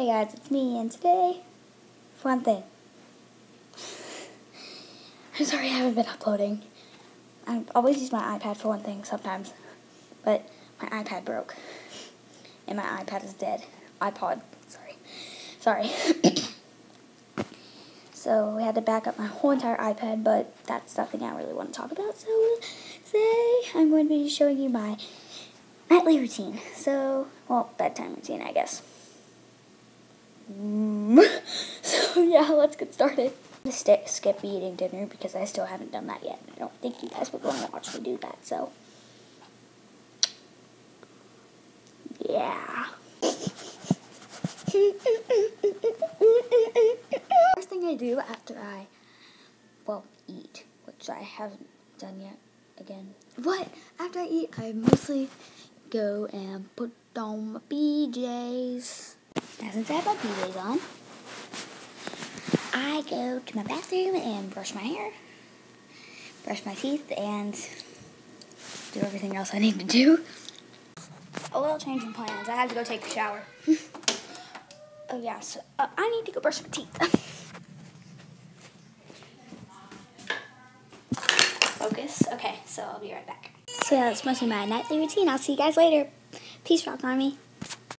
Hey guys, it's me, and today, fun thing. I'm sorry I haven't been uploading. I always use my iPad for one thing sometimes, but my iPad broke, and my iPad is dead. iPod, sorry. Sorry. so we had to back up my whole entire iPad, but that's nothing I really want to talk about. So today I'm going to be showing you my nightly routine. So, well, bedtime routine, I guess. so yeah, let's get started. I'm gonna skip eating dinner because I still haven't done that yet. I don't think you guys would want to watch me do that, so. Yeah. First thing I do after I, well, eat, which I haven't done yet again. What? After I eat, I mostly go and put on my PJs. Now since I have my PJs on, I go to my bathroom and brush my hair, brush my teeth, and do everything else I need to do. A little change in plans. I had to go take a shower. oh yeah, so uh, I need to go brush my teeth. Focus. Okay, so I'll be right back. So yeah, that's mostly my nightly routine. I'll see you guys later. Peace, Rock Army.